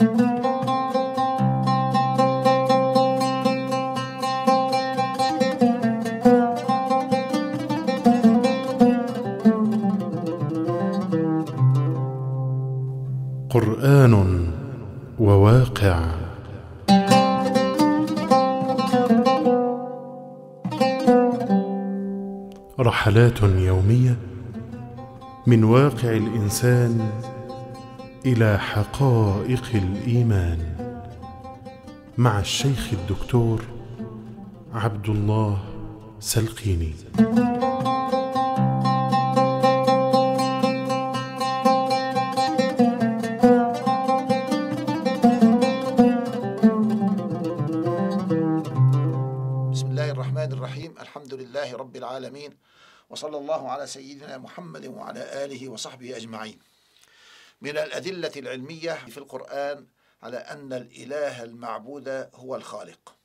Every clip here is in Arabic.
قرآن وواقع. رحلات يومية من واقع الإنسان إلى حقائق الإيمان مع الشيخ الدكتور عبد الله سلقيني. بسم الله الرحمن الرحيم. الحمد لله رب العالمين. وصلى الله على سيدنا محمد وعلى آله وصحبه أجمعين. من الأدلة العلمية في القرآن على أن الإله المعبود هو الخالق.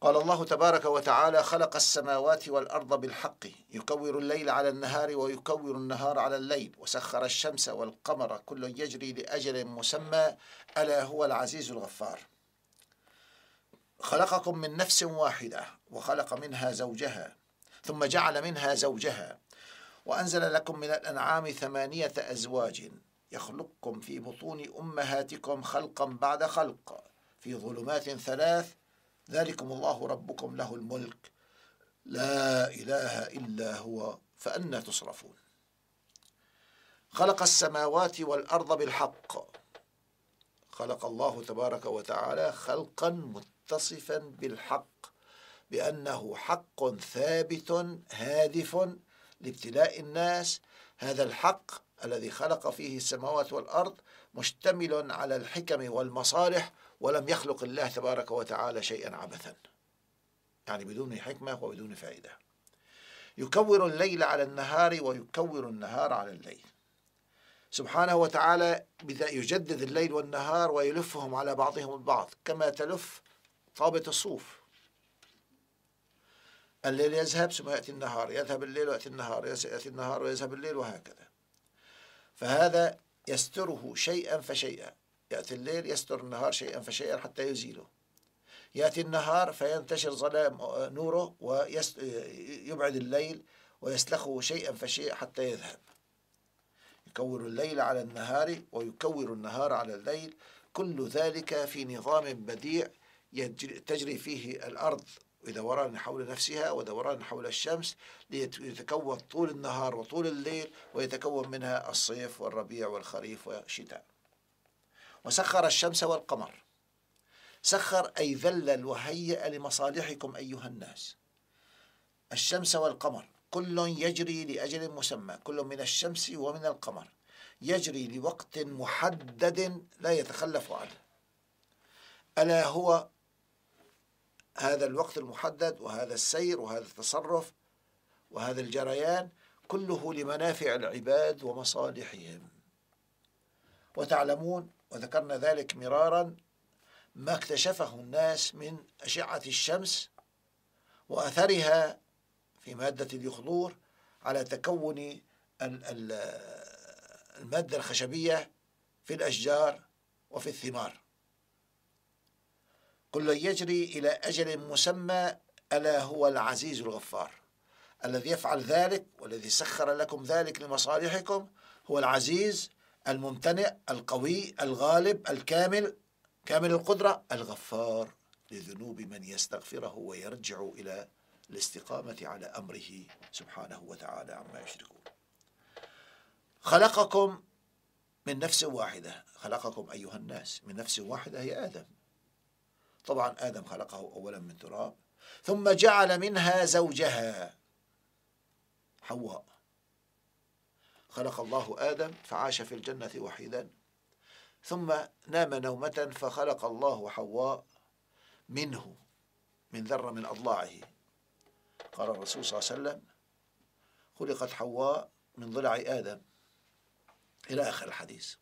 قال الله تبارك وتعالى خلق السماوات والأرض بالحق يكور الليل على النهار ويكور النهار على الليل وسخر الشمس والقمر كل يجري لأجل مسمى ألا هو العزيز الغفار. خلقكم من نفس واحدة وخلق منها زوجها ثم جعل منها زوجها وأنزل لكم من الأنعام ثمانية أزواج يخلقكم في بطون أمهاتكم خلقا بعد خلق في ظلمات ثلاث ذلكم الله ربكم له الملك. لا إله إلا هو فأنا تصرفون. خلق السماوات والأرض بالحق. خلق الله تبارك وتعالى خلقا متصفا بالحق بأنه حق ثابت هادف لابتلاء الناس هذا الحق الذي خلق فيه السماوات والأرض مشتمل على الحكم والمصالح ولم يخلق الله تبارك وتعالى شيئا عبثا. يعني بدون حكمة وبدون فائدة. يكور الليل على النهار ويكور النهار على الليل. سبحانه وتعالى يجدد الليل والنهار ويلفهم على بعضهم البعض كما تلف طابة الصوف. الليل يذهب ثم يأتي النهار يذهب الليل ويأتي النهار يأتي النهار ويذهب الليل وهكذا. فهذا يستره شيئا فشيئا. يأتي الليل يستر النهار شيئا فشيئا حتى يزيله. يأتي النهار فينتشر ظلام نوره ويبعد الليل ويسلخه شيئا فشيئا حتى يذهب. يكور الليل على النهار ويكور النهار على الليل. كل ذلك في نظام بديع تجري فيه الأرض دوران حول نفسها ودوران حول الشمس ليتكون طول النهار وطول الليل ويتكون منها الصيف والربيع والخريف والشتاء. وسخر الشمس والقمر. سخر أي ذلل وهيأ لمصالحكم أيها الناس. الشمس والقمر. كل يجري لأجل مسمى. كل من الشمس ومن القمر. يجري لوقت محدد لا يتخلف عنه. ألا هو هذا الوقت المحدد وهذا السير وهذا التصرف وهذا الجريان كله لمنافع العباد ومصالحهم. وتعلمون وذكرنا ذلك مرارا ما اكتشفه الناس من أشعة الشمس وأثرها في مادة اليخضور على تكون المادة الخشبية في الأشجار وفي الثمار. كل يجري إلى أجل مسمى ألا هو العزيز الغفار. الذي يفعل ذلك والذي سخر لكم ذلك لمصالحكم هو العزيز الممتنع القوي الغالب الكامل كامل القدرة الغفار. لذنوب من يستغفره ويرجع إلى الاستقامة على أمره سبحانه وتعالى عما يشركون. خلقكم من نفس واحدة. خلقكم أيها الناس من نفس واحدة هي آدم. طبعا آدم خلقه أولا من تراب ثم جعل منها زوجها. حواء. خلق الله آدم فعاش في الجنة وحيدا ثم نام نومة فخلق الله حواء منه من ذرة من أضلاعه. قال الرسول صلى الله عليه وسلم خلقت حواء من ضلع آدم. إلى آخر الحديث.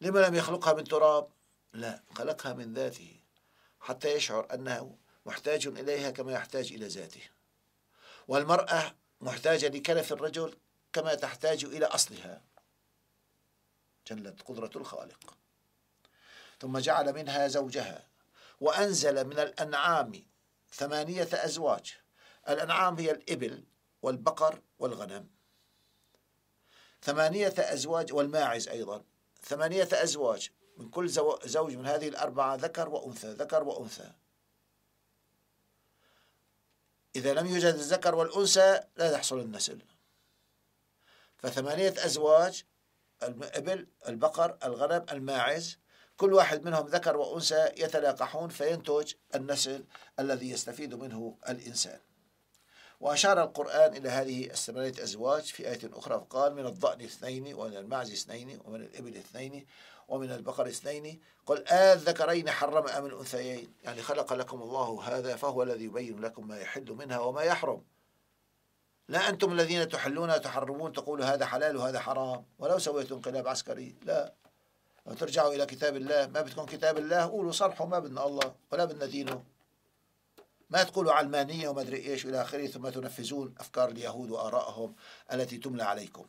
لما لم يخلقها من تراب؟ لا خلقها من ذاته حتى يشعر أنه محتاج إليها كما يحتاج إلى ذاته. والمرأة محتاجة لكنف الرجل كما تحتاج إلى أصلها. جلت قدرة الخالق. ثم جعل منها زوجها وأنزل من الأنعام ثمانية أزواج. الأنعام هي الإبل والبقر والغنم. ثمانية أزواج والماعز أيضا. ثمانية أزواج من كل زوج من هذه الأربعة ذكر وأنثى ذكر وأنثى. إذا لم يوجد الذكر والأنثى لا يحصل النسل. فثمانية أزواج الإبل البقر الغنم الماعز كل واحد منهم ذكر وأنثى يتلاقحون فينتج النسل الذي يستفيد منه الإنسان. وأشار القرآن إلى هذه الثمانية أزواج في آية أخرى فقال من الضأن اثنين ومن المعز اثنين ومن الإبل اثنين ومن البقر اثنين. قل الذكرين حرم أم الأنثيين؟ يعني خلق لكم الله هذا فهو الذي يبين لكم ما يحل منها وما يحرم. لا أنتم الذين تحلون وتحرمون تقولوا هذا حلال وهذا حرام ولو سويتم انقلاب عسكري. لا. لو ترجعوا إلى كتاب الله ما بدكم كتاب الله؟ قولوا صرحوا ما بدنا الله ولا بدنا دينه. ما تقولوا علمانية وما أدري إيش إلى آخره ثم تنفذون أفكار اليهود وآرائهم التي تملى عليكم.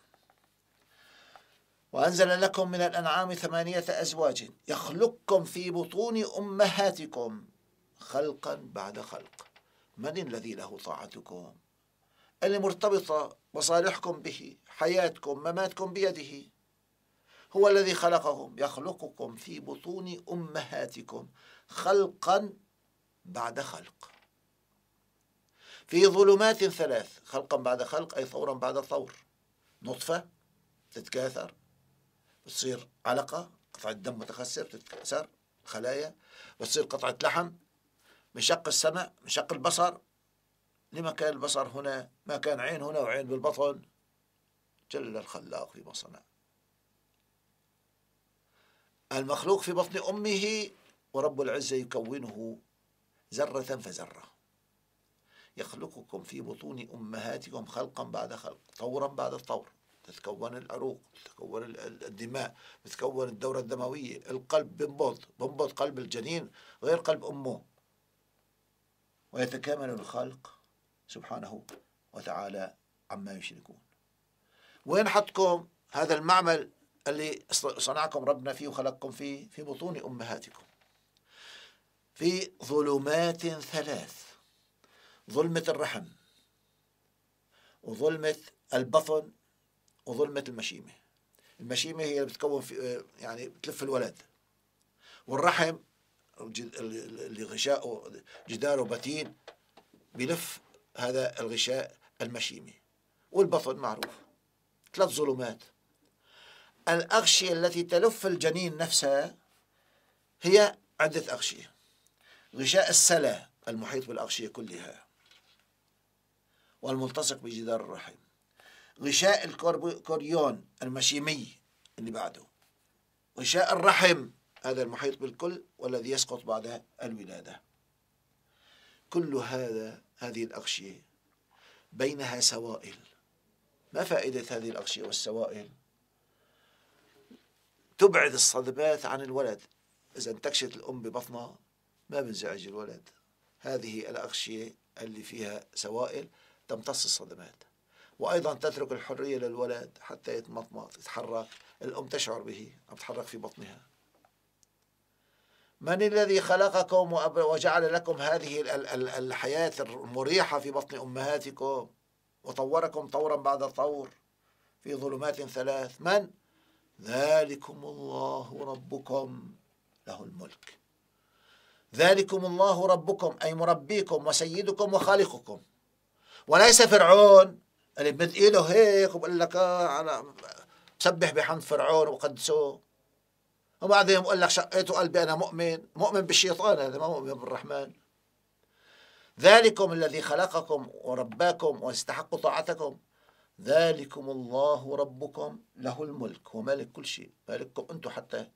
وأنزل لكم من الأنعام ثمانية أزواج يخلقكم في بطون أمهاتكم خلقا بعد خلق. من الذي له طاعتكم؟ اللي مرتبطة مصالحكم به حياتكم مماتكم بيده. هو الذي خلقهم يخلقكم في بطون أمهاتكم خلقا بعد خلق. في ظلمات ثلاث خلقا بعد خلق أي ثورا بعد ثور. نطفة تتكاثر بتصير علقة قطعة دم متخسر تتكسر خلايا بتصير قطعة لحم من شق السمع من شق البصر. لما كان البصر هنا؟ ما كان عين هنا وعين بالبطن. جل الخلاق فيما صنع المخلوق في بطن أمه ورب العزة يكونه ذرة فذرة يخلقكم في بطون أمهاتكم خلقا بعد خلق طورا بعد طور تتكون العروق تتكون الدماء تتكون الدورة الدموية القلب بنبض بنبض قلب الجنين غير قلب أمه. ويتكامل الخلق سبحانه وتعالى عما يشركون. وين حطكم هذا المعمل اللي صنعكم ربنا فيه وخلقكم فيه؟ في بطون أمهاتكم. في ظلمات ثلاث. ظلمة الرحم وظلمة البطن وظلمة المشيمة. المشيمة هي اللي بتكون في يعني بتلف الولد. والرحم اللي غشاءه جداره بتين بلف هذا الغشاء المشيمي والبطن معروف. ثلاث ظلمات. الأغشية التي تلف الجنين نفسها هي عدة أغشية. غشاء السلا المحيط بالأغشية كلها. والملتصق بجدار الرحم. غشاء الكوريون المشيمي اللي بعده. غشاء الرحم هذا المحيط بالكل والذي يسقط بعد الولادة. كل هذا هذه الأغشية بينها سوائل. ما فائدة هذه الأغشية والسوائل؟ تبعد الصدمات عن الولد. إذا انتكشت الأم ببطنها ما بنزعج الولد. هذه الأغشية اللي فيها سوائل. تمتص الصدمات. وأيضا تترك الحرية للولد حتى يتمطمط يتحرك. الأم تشعر به عم تتحرك في بطنها. من الذي خلقكم وجعل لكم هذه الحياة المريحة في بطن أمهاتكم؟ وطوركم طورا بعد طور في ظلمات ثلاث. من؟ ذلكم الله ربكم. له الملك. ذلكم الله ربكم أي مربيكم وسيدكم وخالقكم. وليس فرعون. اللي بمد إيده هيك. وبقول لك آه أنا سبح بحمد فرعون وقدسوه وبعدين بقول لك شقيت قلبي أنا مؤمن. مؤمن بالشيطان هذا ما مؤمن بالرحمن. ذلكم الذي خلقكم ورباكم واستحق طاعتكم. ذلكم الله ربكم. له الملك هو مالك كل شيء. مالككم أنتم حتى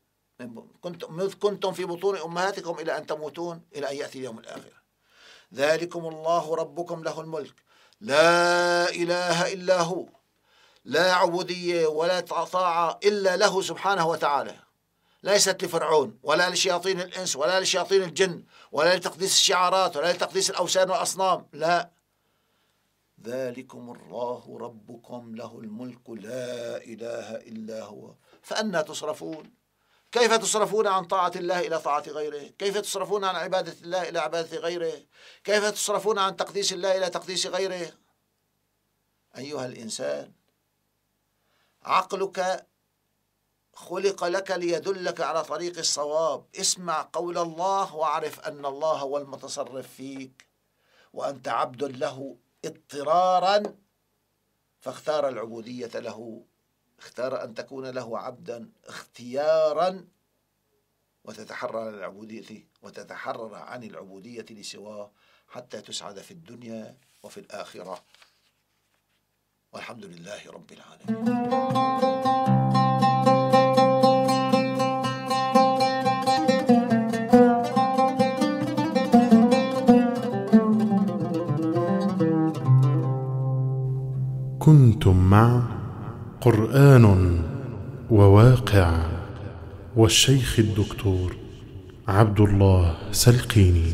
كنتم كنتم في بطون أمهاتكم إلى أن تموتون إلى أن يأتي اليوم الآخر. ذلكم الله ربكم. له الملك. لا إله إلا هو. لا عبودية ولا طاعة إلا له سبحانه وتعالى. ليست لفرعون ولا لشياطين الإنس ولا لشياطين الجن ولا لتقديس الشعارات ولا لتقديس الأوثان والأصنام. لا. ذلكم الله ربكم له الملك. لا إله إلا هو. فأنا تصرفون. كيف تصرفون عن طاعة الله إلى طاعة غيره؟ كيف تصرفون عن عبادة الله إلى عبادة غيره؟ كيف تصرفون عن تقديس الله إلى تقديس غيره؟ أيها الإنسان عقلك خلق لك ليدلك على طريق الصواب. اسمع قول الله واعرف أن الله هو المتصرف فيك. وأنت عبد له اضطرارا فاختار العبودية له. اختار أن تكون له عبدا اختيارا وتتحرر عن العبودية وتتحرر عن العبودية لسواه حتى تسعد في الدنيا وفي الآخرة. والحمد لله رب العالمين. كنتم مع قرآن وواقع والشيخ الدكتور عبد الله سلقيني.